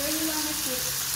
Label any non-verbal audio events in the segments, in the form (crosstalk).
Very mama cute.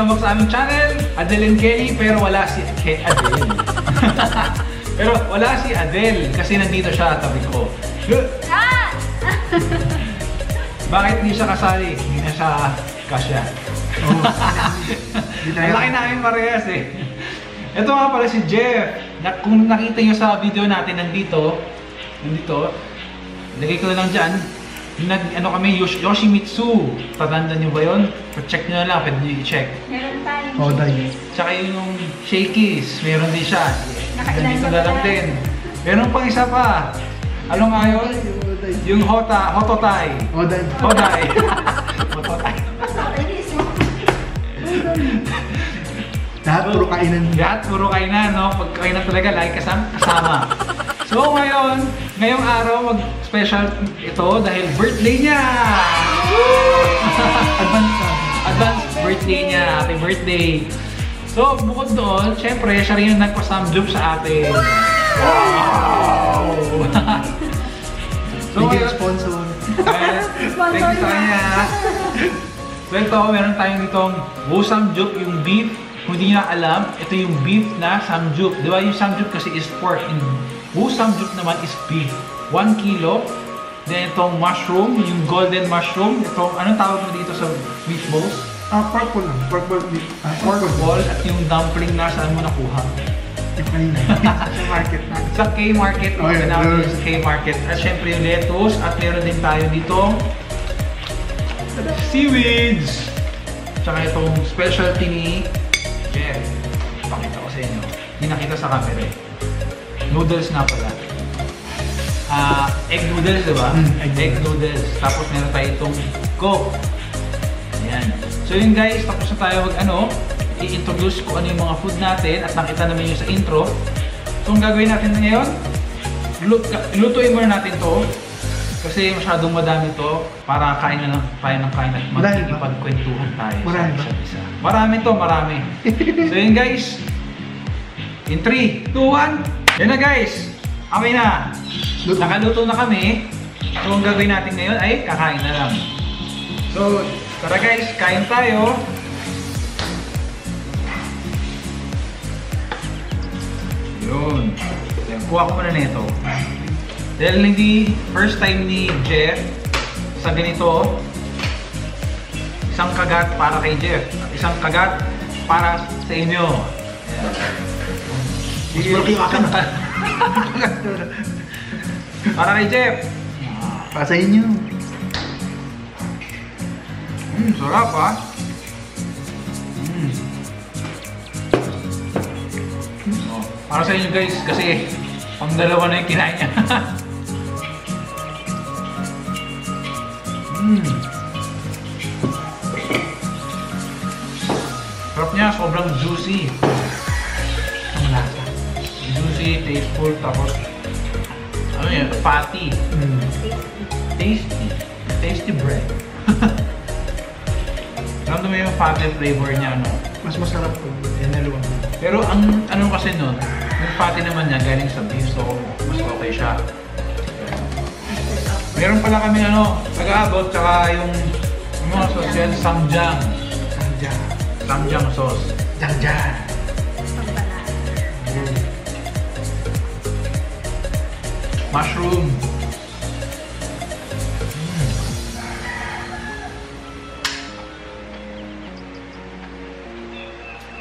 Welcome back sa aming channel, Adel and Kelly, pero wala si Ke Adel. (laughs) pero wala si Adel kasi nandito siya tabi ko. Ah! Bakit hindi siya kasali? Hindi na siya kasya. Tayo. (laughs) Ang laki namin parehas eh. Ito nga pala si Jeff. Na, kung nakita nyo sa video natin nandito, nandito, lagay ko na lang dyan, nag, ano kami, Yosh, Yoshimitsu. Tatanda nyo ba yun? Check nyo na lang, pwede nyo i-check. Meron tayong Oh, cheese. Tsaka yung shakies, meron din siya. Nakailan na lang din. Meron pang isa pa. Ano nga yun? Yung hota, hototai. Oh, dahil. Hodai. hototai. (laughs) Inis mo. Lahat puro kainan. Lahat puro kainan, no? Pag kainan talaga, lagi kasama. kasama. So ngayon, ngayong araw, mag-special ito dahil birthday niya! Advance. Advance birthday niya, happy birthday! So, bukod doon, syempre, siya rin yung nagpa-samjup sa atin. Wow! so, Bigyan sponsor. thank you sa kanya. So ito, meron tayong itong Wu Samjuk, yung beef. Kung hindi nyo alam, ito yung beef na Samjuk. Di ba yung Samjuk kasi is pork. And Wu Samjuk naman is beef. 1 kilo. Then itong mushroom, yung golden mushroom. Itong, anong tawag mo dito sa meatballs? Ah, pork ball lang. Pork ball. Ah, Pork ball at yung dumpling na saan mo nakuha. Kanina. Sa (laughs) market na. Sa K-Market, Oh, yeah, yun sa K-Market. At syempre yung lettuce at meron din tayo dito seaweeds. Tsaka itong specialty ni Jeff. Pakita ko sa inyo. Hindi nakita sa camera eh. Noodles nga pala. Ah, egg noodles, di ba? Mm, egg egg noodles. Tapos meron tayo itong Coke. Ayan. So yun guys, tapos na tayo mag ano, i-introduce ko ano yung mga food natin at nakita naman yun sa intro. So ang gagawin natin ngayon, lu- lutuin muna natin to kasi masyadong madami to para kain na lang tayo ng kain at magkikipagkwentuhan tayo Marami sa isa. Marami to, marami. so yun guys, in 3, 2, 1, yan na guys, amoy na. Luto. Nakaluto na kami. So ang gagawin natin ngayon ay kakain na lang. So, tara guys, kain tayo. Yun. Then, kuha ko muna nito. Dahil hindi first time ni Jeff sa ganito, isang kagat para kay Jeff. at Isang kagat para sa inyo. Ayan. Mas malaki yung akin, ah. para kay Jeff. Para sa inyo. Hmm, sarap ah. Hmm. Oh, para sa inyo guys, kasi pang dalawa na yung kinain niya. (laughs) hmm. Sarap niya, sobrang juicy. Juicy, tasteful, tapos yun, fatty. Mm. Tasty. Tasty bread. (laughs) Ramdam mo yung fatty flavor niya, no? Mas masarap po. Yan na. Pero ang ano kasi nun, yung fatty naman niya galing sa beef, so mas okay siya. Meron pala kami ano, taga-abot, tsaka yung, yung mga sauce yan, samjang. Janja. Samjang sauce. Janja. Mushroom. Mm.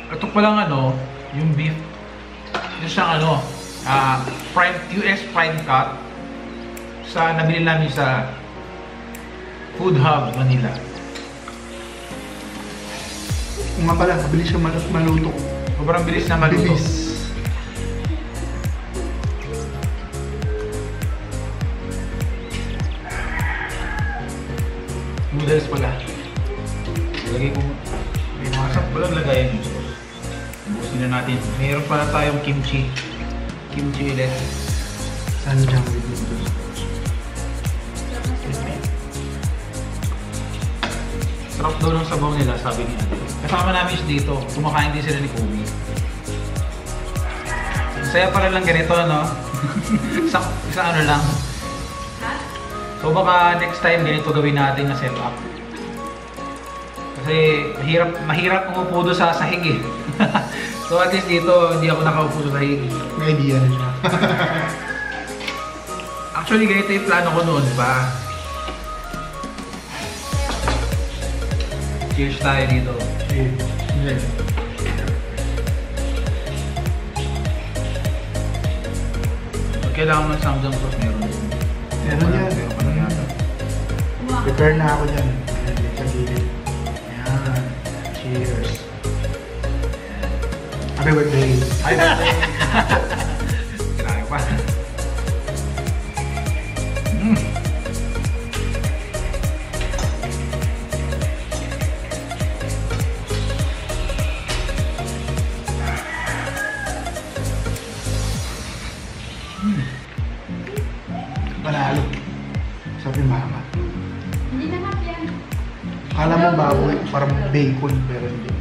Ito palang ano, yung beef, yung siyang ano, ah, fried, US fried cut sa nabili namin sa Food Hub, Manila. Nga pala, mabilis siya mal- maluto. Sobrang bilis na maluto. Mabilis. Noodles pala. Lagay ko. May mga sap pala yung sauce. Ubusin na natin. Meron pala tayong kimchi. Kimchi ulit. Sanjang with noodles. Sarap daw ng sabaw nila, sabi ni Ate. Kasama namin siya dito. Kumakain din sila ni Kobe. Saya pala lang ganito, (laughs) no? isa, isa ano lang. So baka next time ganito gawin natin na setup. Kasi mahirap, mahirap umupo doon sa sahig eh. (laughs) so at least dito, hindi ako nakaupo sa sahig. May idea na siya. (laughs) Actually, ganito yung plano ko noon pa. Cheers tayo dito. Eh, hindi. Pag kailangan mo ng samjang sauce, meron. Meron yan. Prepare na ako dyan. Sa gilid. Ayan. Happy birthday. Ay, birthday! (laughs) Kinain pa. Baboy, parang bacon, pero hindi.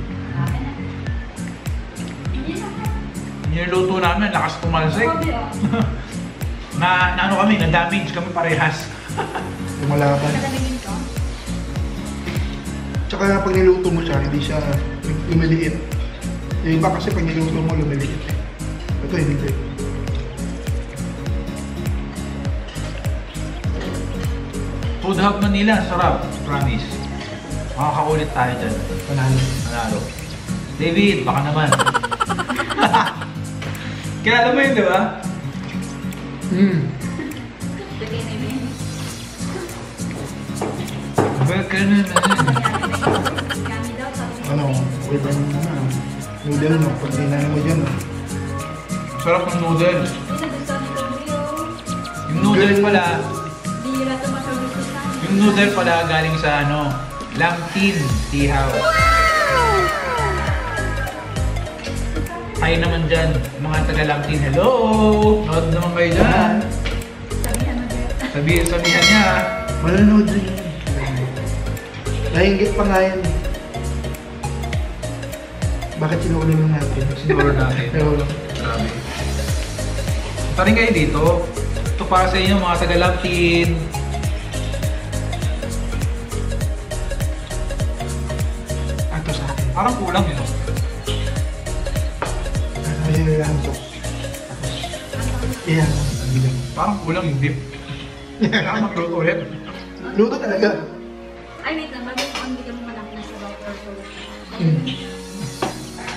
Niluto namin, lakas pumalsik. Kobe, oh. (laughs) Na, na ano kami, na-damage kami parehas. (laughs) Ko. Tsaka pag niluto mo siya, hindi siya lumiliit. Yung iba kasi pag niluto mo, lumiliit. Ito hindi. Food Hub Manila, sarap. Promise. Makakaulit tayo dyan. Panalo. Manalo. David, baka naman. (laughs) Kaya alam mo yun, di ba? Hmm. Lagay na yun. Naman. Ano, Kobe. iba ano, noodle no, pag dinano mo dyan. no. Sarap ng na oh. Yung noodles pala, yung noodle pala galing sa ano, Lamtin Tea House. Hi naman dyan, mga taga Lamtin. Hello! Nood naman kayo dyan. Sabihan mo din. Sabi, sabihan niya. Malanood din yun. Nahinggit pa nga yan. Bakit sinuulo lang natin? Sinuulo natin. (laughs) Sinuulo. Grabe. Punta rin kayo dito. Ito para sa inyo mga taga Parang kulang yun. oh. May hantok. Iyan. Ang bilang. Parang kulang yung dip. Kailangan magluto ulit. Luto talaga. Ay, wait lang. Bago ko, hindi ka mo malaki na sa doctor ko. Hmm.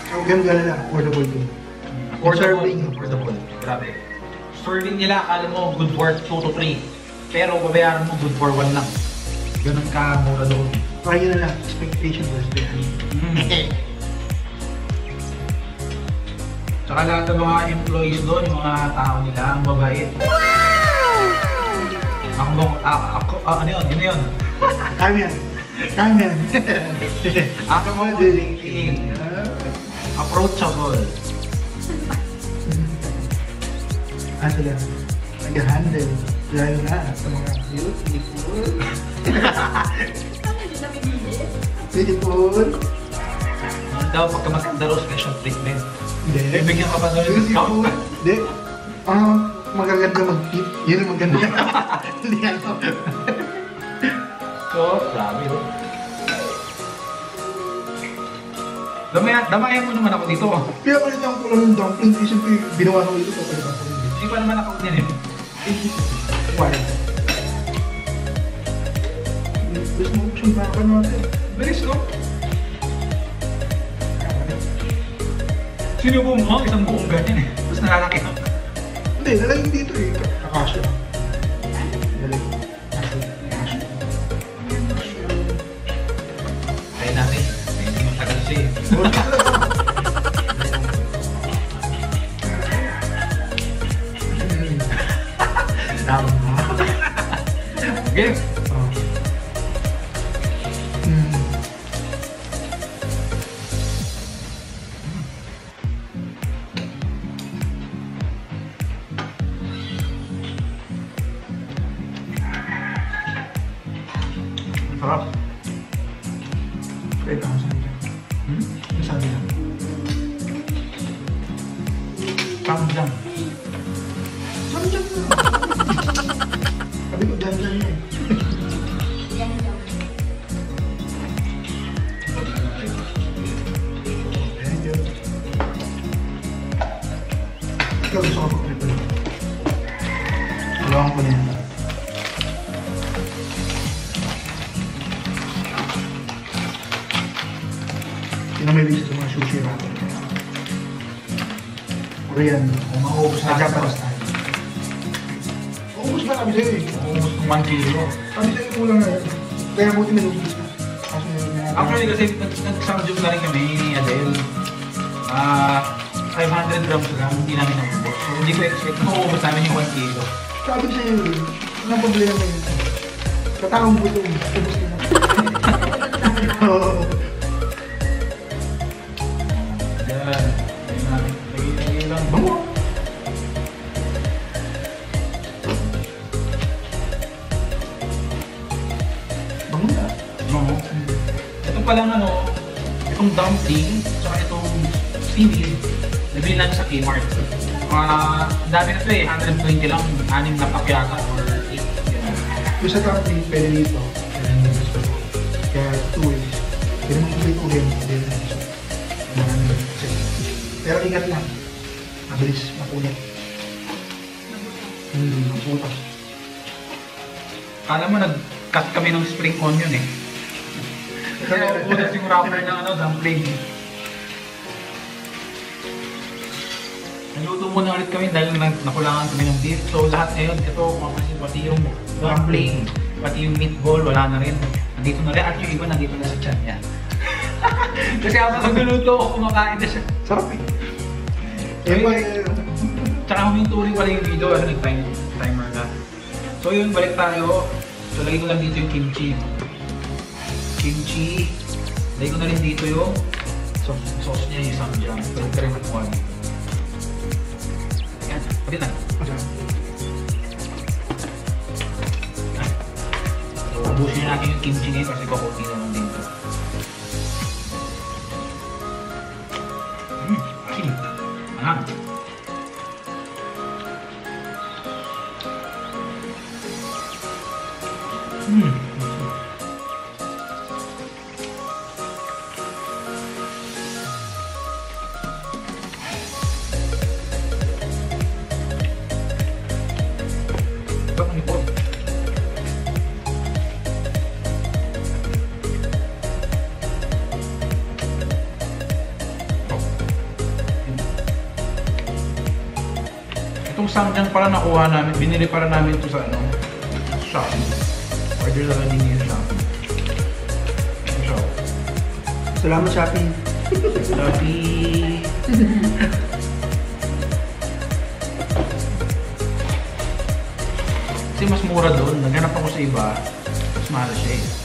Huwag kang galala. Affordable din. Affordable. Affordable. Grabe. Serving nila, akala mo good for 2 to 3. Pero babayaran mo good for 1 lang. Ganun ka mura doon. Kaya na lang. Expectation versus reality. Mm. Tsaka lahat ng mga employees doon, yung mga tao nila, ang babait. Ako mo, ako, ako, ah, ano yun, yun yun. Kaya yan. Kaya yan. Ako mo, diligting. Approachable. Ah, sila. nag-handle. Lalo na sa mga beautiful, (laughs) beautiful. Ano daw, pagka maganda raw special treatment. Hindi. Bibigyan ka pa ng Beautiful. discount. Hindi. Ah, magaganda mag-tip. Yun ang maganda. Hindi ano. So, grabe oh. Damayan, damayan mo naman ako dito. Kaya palitan ko lang yung dumpling. Kasi siyempre, binawa ko ito rin. Hindi pa naman ako din eh. Why? Gusto mo siyang baka natin. Bilis no? Sino po mo? Isang buong ganyan eh. Tapos nalalaki na. Hindi, nalagay dito eh. Kakasya. Nalagay. Kaya natin. Hindi matagal siya eh. Game! Ikaw gusto ko mag-prepare. Dalawang ko na yan. List sa mga sushi ramen? Korean. Kung maubos na Japanese style. Ubus na kami sa'yo eh. Maubos ng 1 kilo. Kami sa'yo kulang na yan. Kaya buti ubus na. Actually kasi nag- nag-samjum na rin kami ni Adele. Ah, 500 grams lang, hindi namin naubos. So hindi ko expect na maubos namin yung 1 kilo. Sabi ko sa'yo. Anong problema yun? Kataong buto. Ubus (laughs) na. Oo. Yan. Ayun na. Lagi-lagi lang. Bango. Bango na. No. Ito pa lang ano, itong dumpling, tsaka itong seaweed, Kmart. Ah, dami na ito eh, 120 lang, anim na pack yata or 8. Yan. Yung sa company, pwede dito. Sa Kaya two ways. Pwede mong ulit-ulit. Pwede na. Pero ingat lang. Mabilis, makunat. Hmm, maputas. Kala mo nag-cut kami ng spring onion eh. (laughs) Kaya ulas yung wrapper ng ano, dumpling. Naluto muna ulit kami dahil nag- nakulangan kami ng beef. So lahat ngayon, ito mapasin, pati yung dumpling, pati yung meatball, wala na rin. Nandito na rin at yung iba nandito na sa chan niya. (laughs) Kasi habang nagluluto ako, kumakain na siya. Sarap eh. Eh, Tsaka huminturing pala yung video kasi nag-time timer na. So yun, balik tayo. So lagay ko lang dito yung kimchi. Kimchi. Lagay ko na rin dito yung sauce, sauce niya, yung samjang. Pwede ka rin magkuha dito. Na. Ubusin natin yung kimchi ngayon kasi kukunti na lang dito. Samjang pala nakuha namin, binili para namin ito sa ano, Shopee. Order lang din yung Shopee. Shopee. Salamat, Shopee. Shopee. Kasi mas mura doon. Naghanap ako sa iba. Mas mahal siya eh.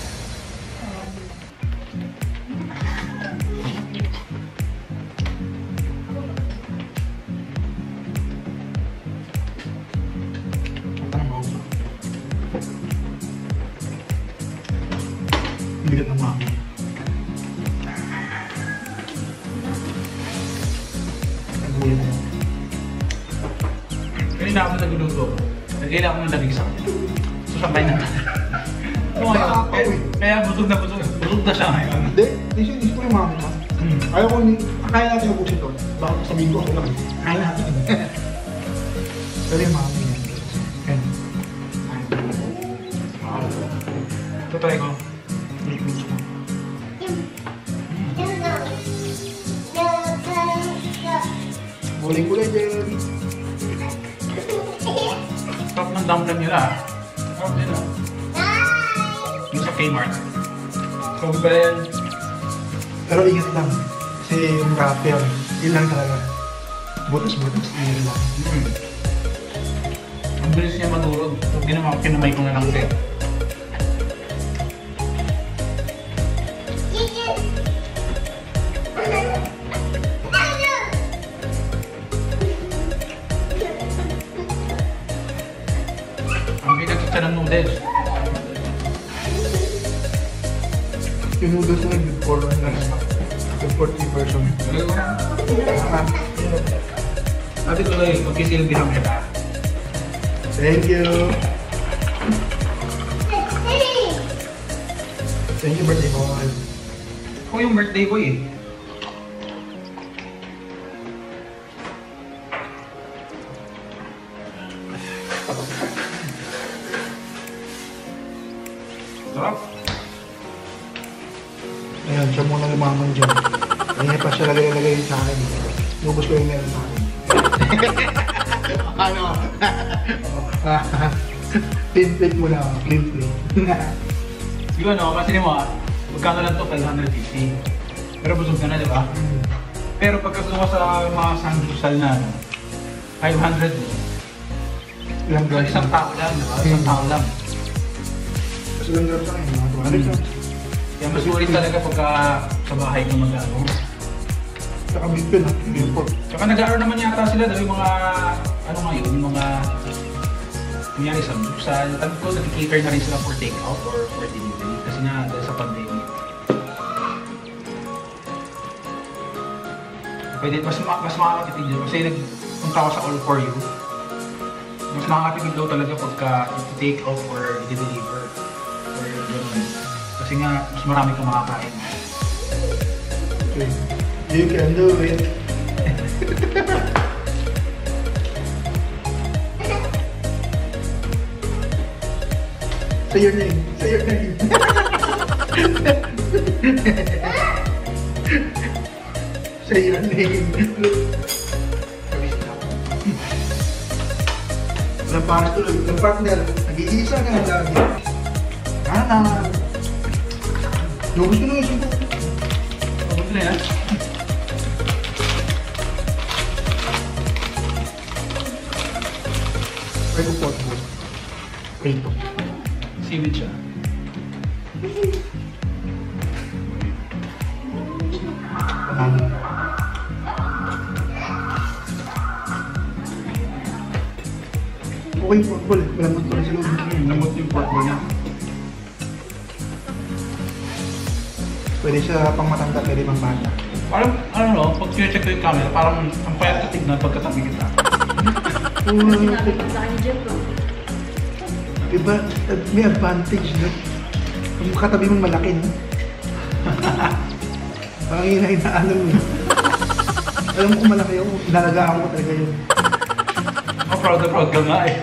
Nagkailan ako ng labig sa kanya. So, sabay na. Oo, kaya, kaya, kaya busog na busog. Busog na siya ngayon. Hindi, isin ko yung mami mo. Hmm. Ayaw ko, kaya natin ubusin to. Bakit sabihin ko ako lang. Kaya natin. Lang talaga. Butas-butas, yun lang. Hmm. Ang bilis niya madurog. So, ginawa ko, kinamay ko na lang ulit. Ang pinagkita ng noodles. Yung noodles na good for three person. Ah, Sabi ko lang, magkisilbihan kita. Thank you. Thank you birthday ko. Ako yung birthday ko eh. Clean (laughs) plate muna ako. Clean plate. Yung ano, kasi mo ah, magkano lang to? 550. Pero busog ka na, di ba? Pero pagka gusto mo sa mga sanggusal na ano, 500 mo. Ilang So, isang tao lang, di ba? Isang tao lang. Mas ilang grams sa akin? Mga 200 grams. Kaya mas sulit talaga pagka sa bahay ka mag-ano. Saka beef yun ah. Tsaka nag-aaral naman yata sila dahil mga, ano ngayon, mga, kunyari sa sa sabi ko, nag-cater na rin sila for take-out or for delivery kasi nga dahil sa pandemic. Pwede, mas, ma- mas makakatipid yun kasi nagpunta ako sa All For You. Mas makakatipid daw talaga pagka i-take out or i-deliver or ganun. Kasi nga, mas marami kang makakain. Okay. You can do it. (laughs) Say your name. Say your name. Say your name. Walang parang tuloy. Walang partner. Nag-iisa na lagi. May advantage na. Kung katabi mong malaki, no? (laughs) Parang yun ang inaano mo. Alam mo kung malaki ako, inalagaan ko talaga yun. Oh, proud na proud ka nga eh.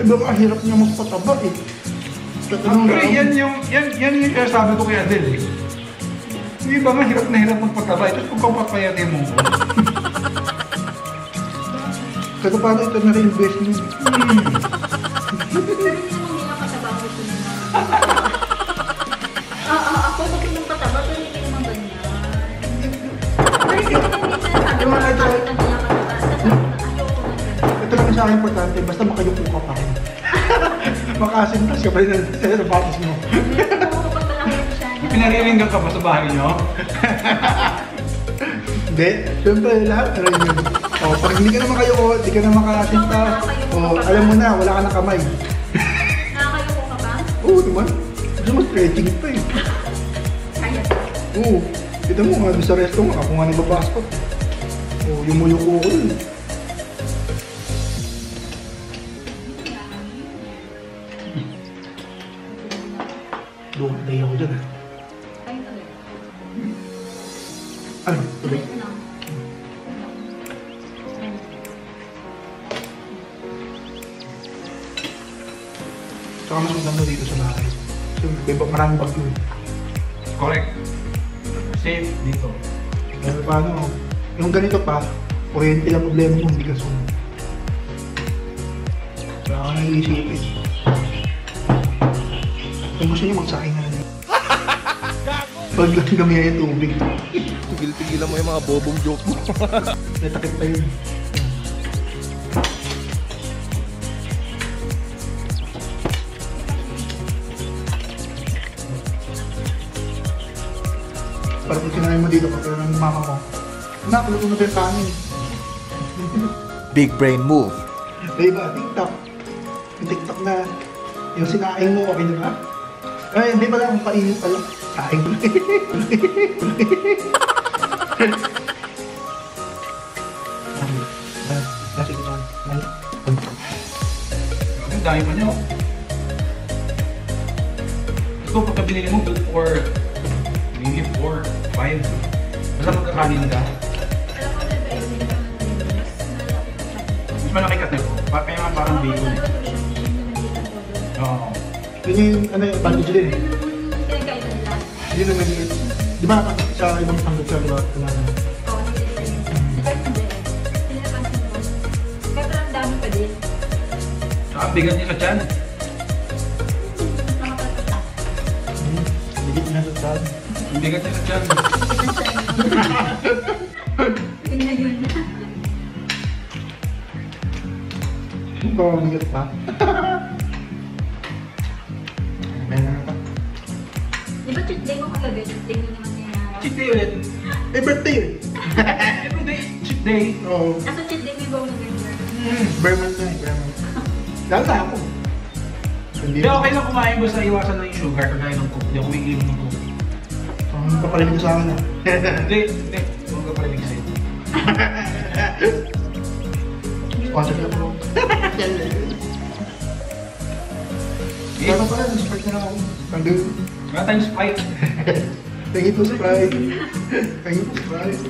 Eh baka hirap niya magpataba eh. Tatanong Pero yan yung, yan, yan yung sabi ko kay Adele eh. Yung iba nga hirap na hirap magpataba. Ito kung kung papayatin mo ko. Kaya paano ito na rin-invest mo? Pero pataba ko ito. Ah, ah, ako gusto ng pataba, pero hindi naman ganyan. Pero hindi naman minsan sabi Yung ko, ito- bakit ang ko, ganyan. Ito lang sa akin importante, basta makayupo ka pa rin. (laughs) Makasintas ka pa rin sa sapatos mo. Pag yung. Pinariringgan ka ba sa bahay niyo? Hindi, syempre lahat ano yun. O, pag hindi ka na makayuko, hindi ka na makasinta. O, alam mo na, wala ka na kamay. Nakakayoko ka ba? Oo naman. Gusto mo stretching pa eh. Kaya. Oo. Kita mo nga, doon sa resto mo, ako nga nagpapasok. O, yumuyuko ko dun. Doon, tayo ako dyan. ah. Ano? Tuloy. Ulit na. Saka mas maganda dito sa bahay. So, may ba- maraming bagyo. Correct. Safe dito. Pero paano, yung ganito pa, kuryente lang problema mo, hindi ka sunod. Wala ka nang iisipin. Kung gusto niyo magsaing na lang. Pag gamihan yung tubig, Tigil-tigilan mo yung mga bobong joke mo. natakit pa yun. Mo dito, pag ng mama mo, Anak, luto na yung kanin? Big brain move. May iba, TikTok. Yung TikTok na, yung sinaing mo, okay na ba? Ay, hindi pala, ang painit pala. Saing Kasi ito, Ang dami pa niyo. Ito, pagka binili mo, good for maybe 4, 5. Basta magkakanin ka. Alam ko na ba yung hindi ko na Mas malaki ka tayo. Kaya nga parang bacon. Oo. Yun yung, ano yung bandage din eh. Yun yung naging, di ba sa ibang tanggap sa diba? Wala na. Oo, hindi nila. Kahit hindi. Pinapansin ko. Kaya parang dami pa din. Saka ang bigat niya sa tiyan. Hmm, Ligit na sa. Ang bigat niya sa tiyan. Na yun. Pa, mabigat pa. Di ba cheat mo kagabi? Cheat day naman niya. Cheat day ulit. Eh, birthday eh. Every day, cheat day. Oo. Nasa cheat day mo yung November. Hmm, Berman na eh, Berman. Na ako. Hindi okay lang kumain basta iwasan lang yung sugar kagaya ng coke. Hindi ako may ng coke. Ang paparinig sa akin. Hindi, hindi. Huwag ka pala sa'yo. Sponsor na po. Kaya pala, na-sprite na ako. Nandun. Wala tayong spike. Thank you po, Sprite. Thank you po, Sprite.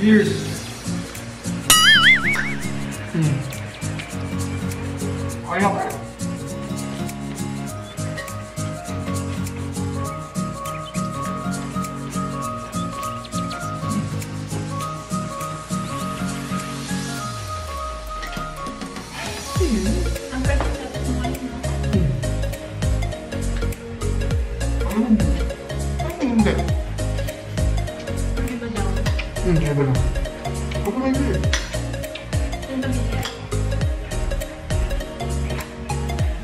Cheers. Hmm. Ayaw ka. Ano hindi? Ano ba daw? Hmm, kaya ba lang? Ako na hindi eh. Saan ba binili?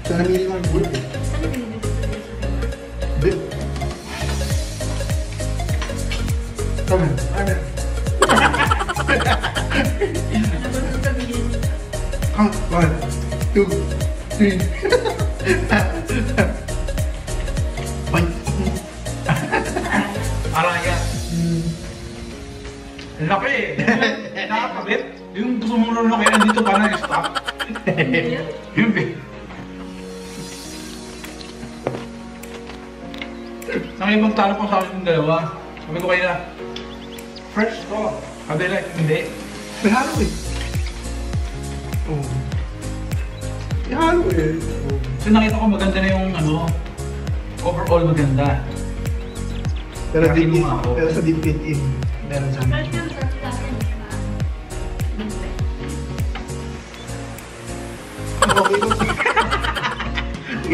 Sa namili lang yung bulak eh. Saan yung binili sa day dito pa na stop. Yun? Eh. Sa ibang talo ko sa akin yung dalawa. Sabi ko kayo na, fresh to. Sabi like, hindi. May halo eh. Oo. May halo eh. So nakita ko maganda na yung ano, overall maganda. Pero deep in, pero sa deep in,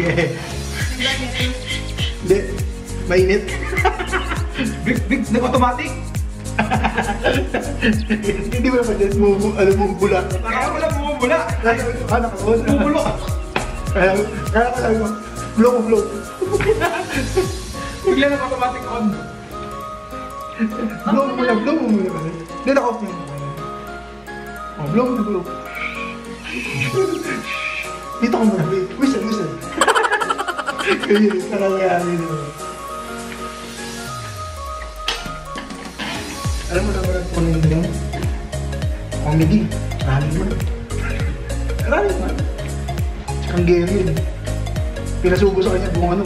Sige. Hindi. Mainit. Big, big, nag-automatic. Hindi mo naman dyan mo, ano mo, bula. Kaya wala bumubula. Kaya ko, ano ka, ano Bumubulo. Kaya, ko sabi mo, blow mo, blow. Bigla nag-automatic on. Blow mo muna, blow mo muna. Hindi, na-off mo. Oh, blow mo, blow. Dito ka muna, wait. Whistle, whistle. Kaya yun. Alam mo na ba kung ano yung comedy? Running man. Running man. Tsaka Gary yun. Pinasubo sa kanya buong ano,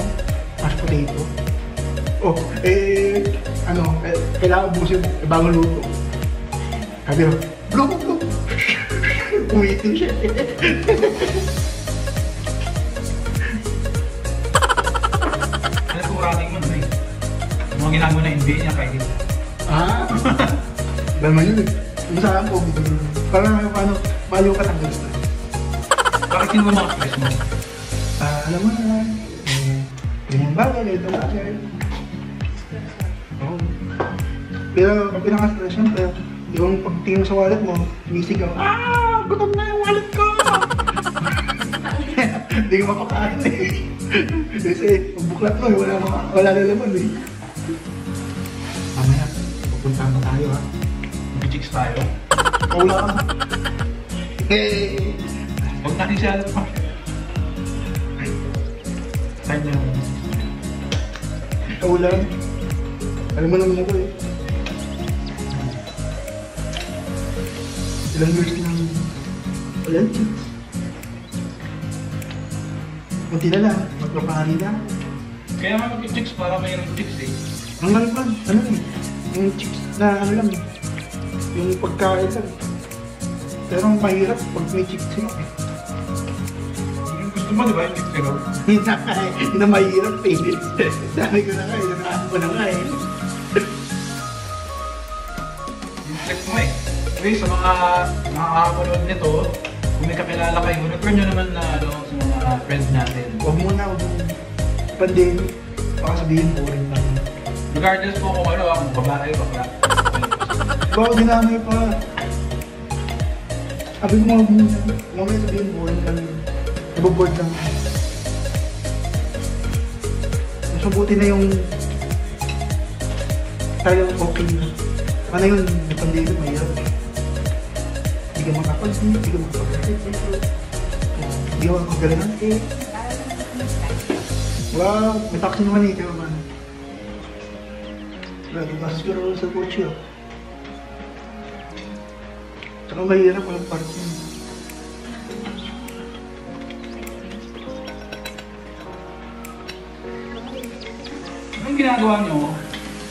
mashed potato. Oh, eh, ano, eh, kailangan busin, eh, bago luto. Sabi ko, blok, blok. Umitin siya. Mga ginagawa na NBA niya kay ah, dalaman yun eh. Masarap po. Parang ano, mayo ka ng gusto. Bakit yun mo mga stress mo? Ah, alam mo na, eh, ganyan bagay, ganito bagay. Oo. Pero ang pinaka-stress pero yung pagtingin mo sa wallet mo, sumisigaw, ah, gutom na yung wallet ko! (laughs) Hindi ko makakain eh. Kasi ang buklat mo, wala, wala na laman eh. Tayo. Wala ka. Hey! Huwag natin siya alam pa. Saan yung... Kaulan. Alam mo naman ako eh. Ilang years ka nang walang chicks. Kunti na lang, magpapahali na. Kaya nga mag-chicks para mayroong chicks eh. Ang pa, ano eh, yung chicks na ano lang, yung pagkain lang. Pero ang mahirap pag may chicks sila. Yung gusto mo, di ba? Yung na nga eh, na mahirap eh. Sabi ko na nga eh, nakaano ko na nga eh. Yung flex mo eh. Okay, sa mga nakakapunod nito, kung may kakilala kayo, refer nyo naman na ano, sa mga friends natin. Huwag muna, huwag muna. Pandemic, baka sabihin po rin lang. Regardless po kung ano, ah, kung babae, bakla. Baka dinamay pa. Sabi ko mga mamaya sabihin rin lang. Naboboard lang. Mas mabuti na yung tayo okay na. Ano yun, pandemic, mahirap. Hindi ka makapag-hindi, hindi ka makapag-hindi. Hindi ka makapag-galingan. Eh, Wow, may taxi naman eh, kaya man. Wala, tumasas ko sa kotse oh. Tsaka mahirap walang parking. Anong ginagawa nyo?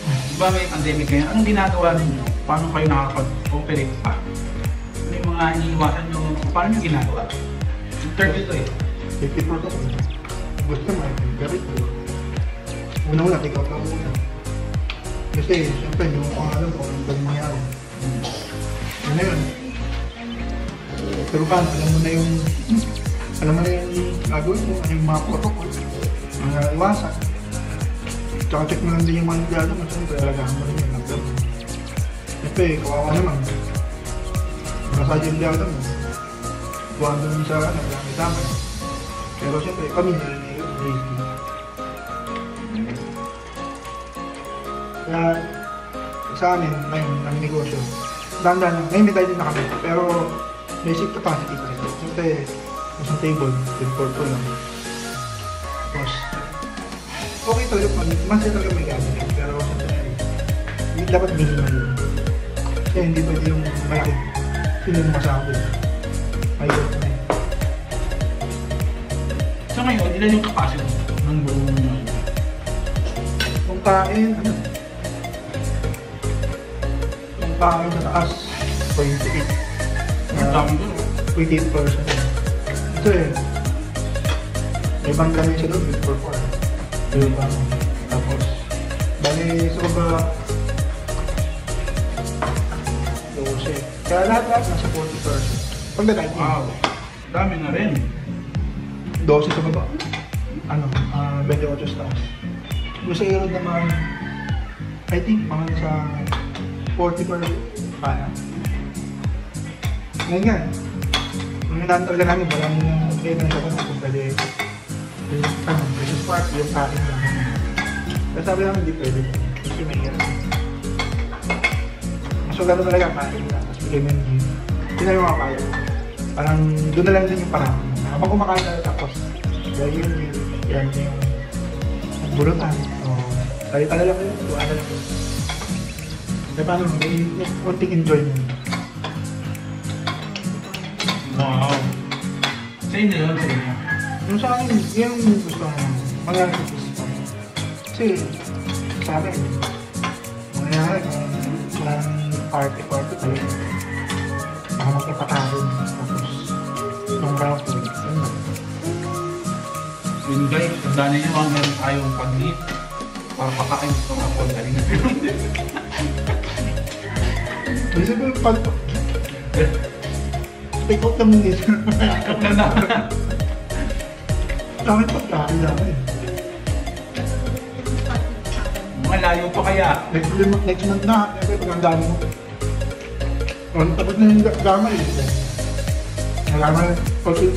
Di ba may pandemic ngayon? Anong ginagawa ninyo? Paano kayo nakakapag-operate pa? Ano yung mga iniiwasan nyo? Paano nyo ginagawa? Third ito eh. Safety protocol. Mo, yung garit ko. Una-una, take out lang muna. Kasi, siyempre, hindi mo pa alam kung anong mangyari. Ano yun? Pero paano, alam mo na yung, alam mo na yung gagawin mo, ano yung mga protocol, mga iwasan. Tsaka check mo lang din yung mga nagyado mo, siyempre, alagahan mo rin yung nagdado. Siyempre, kawawa naman. Nasa yung nagyado mo. Buwan doon sa, ano, dami-dami. Pero siyempre, kami yung safety. Kaya sa amin, ngayon, ang negosyo, dahan-dahan. Ngayon may tayo din na kami. Pero may seat capacity pa rin. Siyempre, isang table, with four to lang. Tapos, okay talaga pag mas talaga may gamit. Pero siyempre, hindi dapat minimal yun. Kasi hindi pwede yung malaki. Sino yung masabi. Ayun. So ngayon, ilan yung capacity ng buong ano? Kung kain, ano? Kung kain sa taas, 28. Doon. 28 person. Ito eh. May bangka rin siya doon, with for four. Yung bang. Tapos, bali sa baba, Dose. Kaya lahat-lahat nasa 40 person. Pagdating, Wow. Dami na rin. 12 sa baba. Ano, ah 28 sa taas. Sa Aero naman, I think mga sa 40 per kaya. Ngayon nga, yung nanatalaga namin, walang okay na kanong kung pwede yung ano, party, yung kain lang. Pero sabi namin, hindi pwede. Kasi may hirap. So, gano'n talaga, kain lang. Tapos bigay mo yung gift. Hindi na yung. Parang doon na lang din yung parang. Habang kumakain tayo tapos, dahil yun, yun, yan yung nagbulutan. O, salita na lang yun, tuwa na lang yun. Kaya paano, may konting enjoyment. Wow. Sa inyo yun, sa inyo. Yung sa akin, yung gusto ko mangyari sa ko. Kasi, sa akin, mangyari kung walang party-party tayo. Baka magkipatarin. Tapos, yung brown food, yun lang. Yun guys, tandaan ninyo mga meron tayong pag-meet para pakain ito ng ako galing. Kasi ko yung pag... Take out na muna yun. Kapla na. Sa akin pagkain lang eh. Mga layo pa kaya. Next, month- next month na, siyempre pag ang dami mo. Ano, tapos na yung ga- gama eh. Nagama na, pag eh.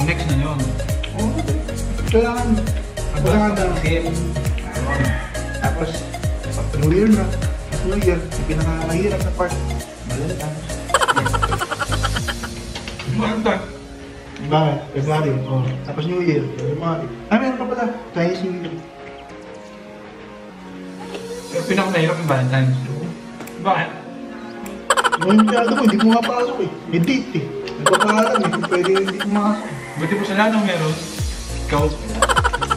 Next na yun. Oo, kailangan, kailangan na. Tapos, pag New Year na, New Year, yung pinakamahirap na part, Valentine's. Maganda. Bakit? February, oh. Tapos New Year, February. Ah, meron pa pala, Chinese New Year. Yung pinakamahirap yung Valentine's. Bakit? Yung empleyado ko, hindi ko mapasok eh. May date eh. Nagpapaalam eh, pwede hindi pumasok. Buti po sa lahat ng meron. Ikaw.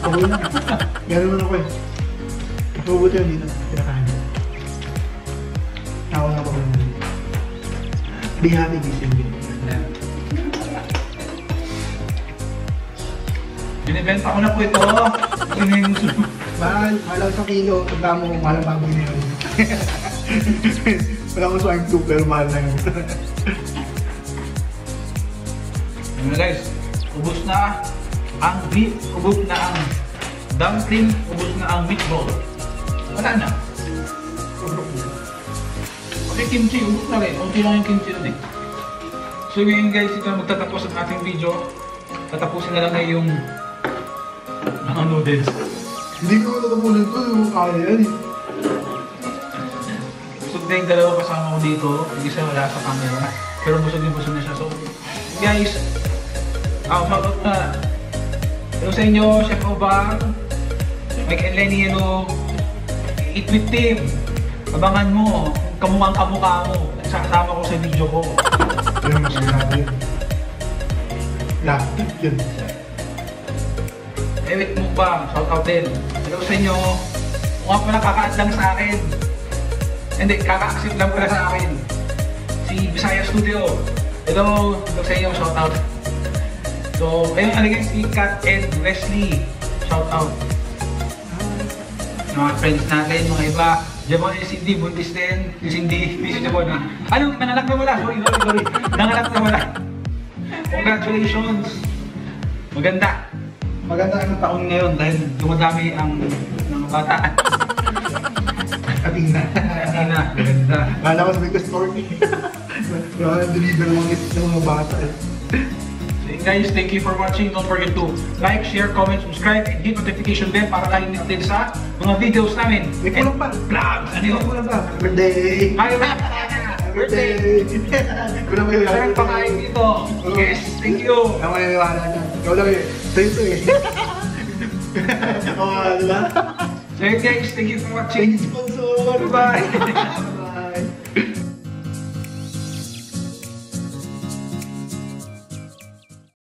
Okay na. Meron naman ako eh. Mas mabuti yun dito. Pinakain. Ako na pa rin. Be happy, be. Binibenta ko na po ito. Yun na yung gusto. Mahal, mahal sa kilo. Tanda mo mahal ang baboy na yun. (laughs) Wala akong swine flu, pero mahal na yun. Yun (laughs) na guys. Ubus na ang beef. Ubus na ang dumpling. Ubus na ang meatball. Wala na. Okay, kimchi. Ubus na rin. Kunti lang yung kimchi na din. So ngayon guys, ito na magtatapos ang ating video. Tatapusin na lang na yung mga noodles. Hindi ko tatapunan to, yung kaya yan eh. Busog na yung dalawa kasama ko dito. Yung isa wala sa camera. Pero busog yung busog na siya. So, guys, ah, mag- na. Hello sa inyo, Chef Obang, Mike and Lenny, hello. Eat with team. Abangan mo, kamukhang kamukha mo. Sasama ko sa video ko. Yun, mas yun. Lapit yun. Ewit Mukbang, shout out din. Hello sa inyo. Kung nga pala kaka-add lang sa akin. Hindi, kaka-accept lang pala sa akin. Si Bisaya Studio. Hello, hello sa inyo, shout out. So, ayun talaga si Kat and Wesley. Shout out. Mga friends natin, mga iba. Jabon yung Cindy, buntis din. Yung Cindy, yung si Jabon. ah. Ano, nanganak na wala. Sorry, sorry, sorry. Nanganak na wala. Congratulations. Maganda. Maganda ang taon ngayon dahil dumadami ang mga bata. Ating na. Hindi na, maganda. Kala ko sabi ko story. Kaya deliver ng mga bata eh. So yun guys, thank you for watching. Don't forget to like, share, comment, subscribe, and hit notification bell para kayo din sa mga videos namin. May kulang pa. Vlogs! Ano yun? Ano ko lang ba? Birthday! Happy birthday! Kulang kayo. Sarang pakain dito. Yes, thank you. Ako yung wala na. Ikaw lang eh. Sa'yo to eh. Oo, diba? So yun guys, thank you for watching. Sponsor! Bye-bye!